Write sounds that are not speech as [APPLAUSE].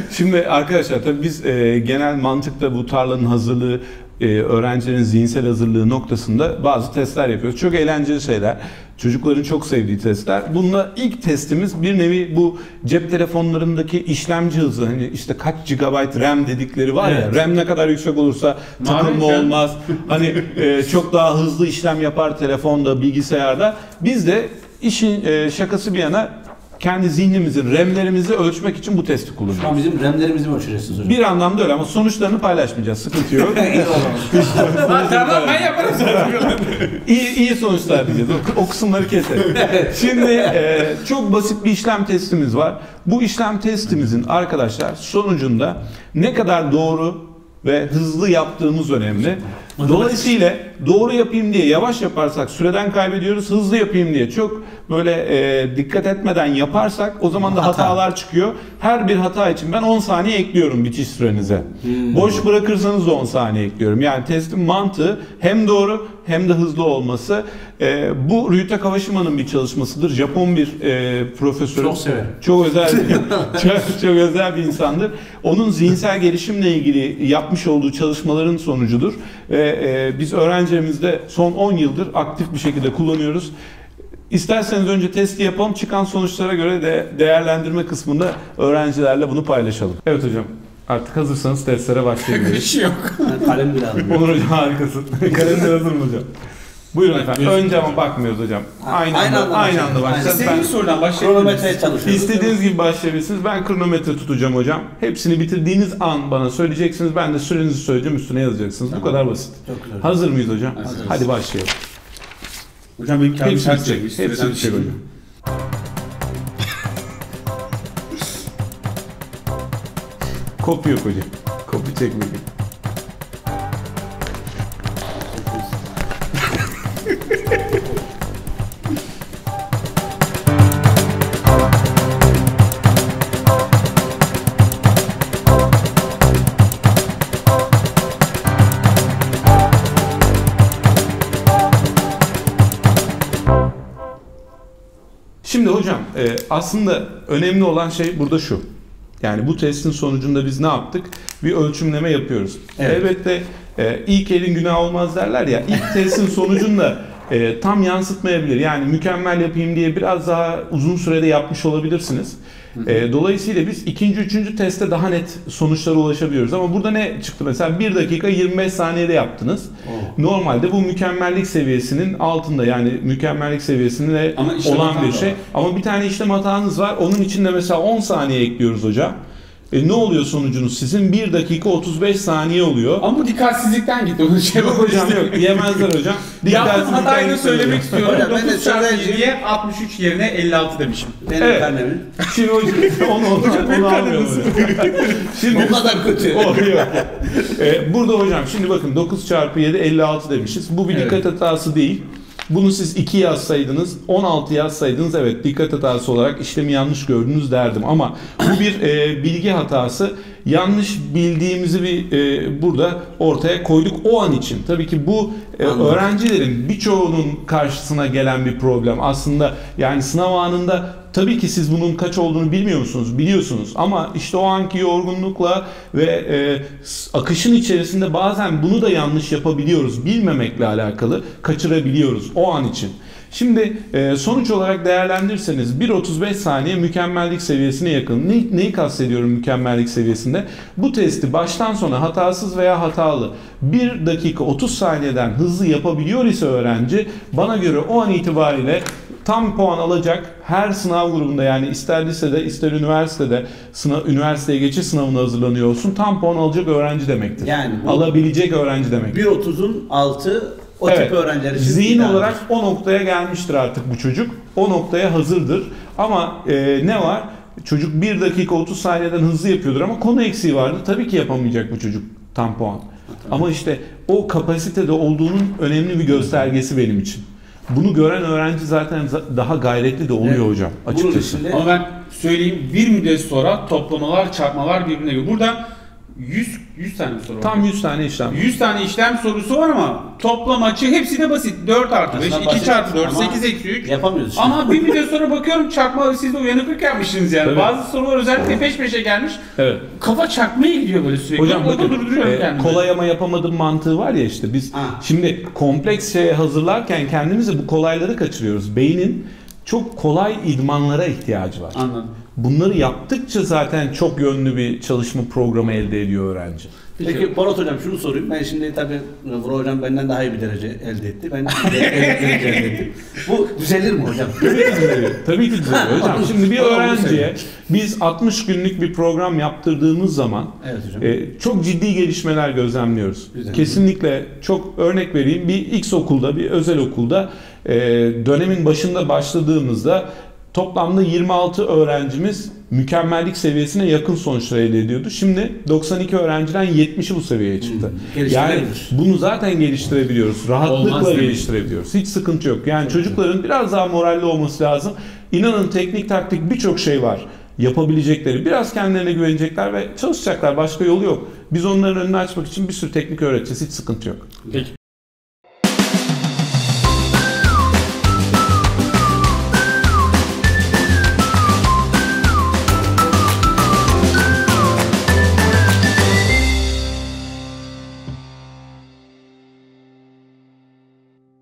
[LAUGHS] Şimdi arkadaşlar tabii biz e, genel mantıkta bu tarlanın hazırlığı e, öğrencilerin zihinsel hazırlığı noktasında bazı testler yapıyoruz. Çok eğlenceli şeyler. Çocukların çok sevdiği testler. Bununla ilk testimiz bir nevi bu cep telefonlarındaki işlemci hızı. Hani işte kaç GB RAM dedikleri var Evet. ya. RAM ne kadar yüksek olursa takılma olmaz. Hani e, çok daha hızlı işlem yapar telefonda, bilgisayarda. Biz de işin e, şakası bir yana kendi zihnimizin RAM'lerimizi ölçmek için bu testi Şu kullanıyoruz. an bizim RAM'lerimizi mi ölçeceksiniz hocam? Bir anlamda öyle ama sonuçlarını paylaşmayacağız. Sıkıntı yok. [LAUGHS] İyi olmamış. [LAUGHS] tamam ben yaparım zaten. iyi, iyi sonuçlar diyeceğiz. O, o kısımları keselim. Şimdi e, çok basit bir işlem testimiz var. Bu işlem testimizin arkadaşlar sonucunda ne kadar doğru ve hızlı yaptığımız önemli. Dolayısıyla doğru yapayım diye yavaş yaparsak süreden kaybediyoruz. Hızlı yapayım diye çok böyle e, dikkat etmeden yaparsak o zaman da Hata. hatalar çıkıyor. Her bir hata için ben 10 saniye ekliyorum bitiş sürenize. Boş bırakırsanız da 10 saniye ekliyorum. Yani testin mantığı hem doğru hem de hızlı olması. E, bu Ryuta Kawashima'nın bir çalışmasıdır. Japon bir e, profesör. Çok severim. Çok özel [LAUGHS] çok, çok özel bir insandır. Onun zihinsel gelişimle ilgili yapmış olduğu çalışmaların sonucudur. Ve e, biz öğrencilerimizde son 10 yıldır aktif bir şekilde kullanıyoruz. İsterseniz önce testi yapalım. Çıkan sonuçlara göre de değerlendirme kısmında öğrencilerle bunu paylaşalım. Evet hocam. Artık hazırsanız testlere [LAUGHS] Bir başlayabiliriz. şey yok. Kalem bile aldım. Onur hocam harikasın. [LAUGHS] Kalemler hazır mı hocam? Buyurun efendim. Önce ama bakmıyoruz hocam. Aynı, Aynı anda, anda aynı anda başlayalım. başlayacağız. İstediğiniz sorudan başlayabiliriz. Kronometreye çalışıyoruz. İstediğiniz gibi başlayabilirsiniz. Ben kronometre tutacağım hocam. Hepsini bitirdiğiniz an bana söyleyeceksiniz. Ben de sürenizi söyleyeceğim. Üstüne yazacaksınız. Bu kadar basit. Çok güzel. Hazır mıyız hocam? Hazırız. Hadi başlayalım. Hocam benim kağıdım ters çekmiş. Hepsi bitecek bir şey hocam. [LAUGHS] Kopya yok hocam. Kopya çekmeyin. Şimdi hocam e, aslında önemli olan şey burada şu. Yani bu testin sonucunda biz ne yaptık? Bir ölçümleme yapıyoruz. Evet. Elbette e, ilk elin günah olmaz derler ya. İlk testin sonucunda e, tam yansıtmayabilir. Yani mükemmel yapayım diye biraz daha uzun sürede yapmış olabilirsiniz. E, dolayısıyla biz ikinci, üçüncü testte daha net sonuçlara ulaşabiliyoruz. Ama burada ne çıktı? Mesela 1 dakika 25 saniyede yaptınız. Oo. Normalde bu mükemmellik seviyesinin altında yani mükemmellik seviyesinde olan bir şey. var. Ama bir tane işlem hatanız var. Onun için de mesela 10 saniye ekliyoruz hocam. E ne oluyor sonucunuz? Sizin 1 dakika 35 saniye oluyor. Ama bu dikkatsizlikten gitti. Onu şey Yok hocam yok. Yemezler hocam. [LAUGHS] Dikkatsizlikten hatayı da söylemek istiyorum. Hocam ben de 9 çarpı söyleyeceğim. 7'ye 63 yerine 56 demişim. Benim Evet. karnemin. Şimdi hocam [LAUGHS] onu, onu, onu almıyorum. [LAUGHS] Şimdi O kadar kötü. O. Ee, burada hocam şimdi bakın 9 çarpı 7 56 demişiz. Bu bir Evet. dikkat hatası değil. Bunu siz 2 yazsaydınız, 16 yazsaydınız evet dikkat hatası olarak işlemi yanlış gördünüz derdim. Ama bu bir e, bilgi hatası. Yanlış bildiğimizi bir e, burada ortaya koyduk o an için. Tabii ki bu e, öğrencilerin birçoğunun karşısına gelen bir problem. Aslında yani sınav anında tabii ki siz bunun kaç olduğunu bilmiyor musunuz? Biliyorsunuz ama işte o anki yorgunlukla ve e, akışın içerisinde bazen bunu da yanlış yapabiliyoruz. Bilmemekle alakalı kaçırabiliyoruz o an için. Şimdi e, sonuç olarak değerlendirirseniz 1.35 saniye mükemmellik seviyesine yakın. Ne, neyi kastediyorum mükemmellik seviyesinde? Bu testi baştan sona hatasız veya hatalı 1 dakika 30 saniyeden hızlı yapabiliyor ise öğrenci bana göre o an itibariyle tam puan alacak her sınav grubunda yani ister lisede ister üniversitede sınav, üniversiteye geçiş sınavına hazırlanıyor olsun tam puan alacak öğrenci demektir. Yani bu- alabilecek öğrenci demektir. 1.30'un altı o Evet. tip öğrenciler için Zihin idealdir. olarak o noktaya gelmiştir artık bu çocuk. O noktaya hazırdır. Ama e, ne var? Çocuk 1 dakika 30 saniyeden hızlı yapıyordur ama konu eksiği vardı. Tabii ki yapamayacak bu çocuk tam puan. Ama işte o kapasitede olduğunun önemli bir göstergesi benim için. Bunu gören öğrenci zaten za- daha gayretli de oluyor Evet. hocam Bunun açıkçası. içinde Ama ben söyleyeyim bir müddet sonra toplamalar, çarpmalar birbirine giriyor. Burada 100 100 tane soru var. Tam 100 tane işlem. 100 tane işlem sorusu var ama toplam açı hepsi de basit. 4 artı 5, Aslında 2 basit çarpı 4, ama 8 eksi 3. Yapamıyoruz şimdi. Ama bir video sonra bakıyorum çarpma siz de uyanıklık yapmışsınız yani. Tabii. Bazı sorular özellikle peş peşe gelmiş. Evet. Kafa çarpmaya gidiyor böyle sürekli. Hocam Orada bakın durduruyorum e, kendimi. kolay ama yapamadım mantığı var ya işte biz Ha. şimdi kompleks şeye hazırlarken kendimizi bu kolayları kaçırıyoruz. Beynin çok kolay idmanlara ihtiyacı var. Anladım. Bunları yaptıkça zaten çok yönlü bir çalışma programı elde ediyor öğrenci. Peki Polat Hocam şunu sorayım. Ben şimdi tabii Vural Hocam benden daha iyi bir derece elde etti. Ben de- derece elde ettim. Bu düzelir mi hocam? Tabii ki düzeliyor. Tabii ki düzeliyor [LAUGHS] hocam. Şimdi bir öğrenciye biz 60 günlük bir program yaptırdığımız zaman Evet hocam. e, çok ciddi gelişmeler gözlemliyoruz. Güzel. Kesinlikle çok örnek vereyim. Bir X okulda, bir özel okulda e, dönemin başında başladığımızda toplamda 26 öğrencimiz mükemmellik seviyesine yakın sonuçlar elde ediyordu. Şimdi 92 öğrenciden 70'i bu seviyeye çıktı. Hmm, yani bunu zaten geliştirebiliyoruz. Rahatlıkla Olmaz geliştirebiliyoruz. Hiç sıkıntı yok. Yani çocukların biraz daha moralli olması lazım. İnanın teknik taktik birçok şey var yapabilecekleri. Biraz kendilerine güvenecekler ve çalışacaklar. Başka yolu yok. Biz onların önünü açmak için bir sürü teknik öğreteceğiz. Hiç sıkıntı yok. Peki.